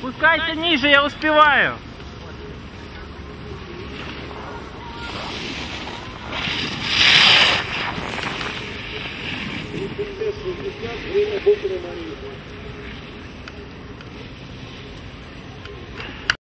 Спускайся ниже, я успеваю. Время буквы на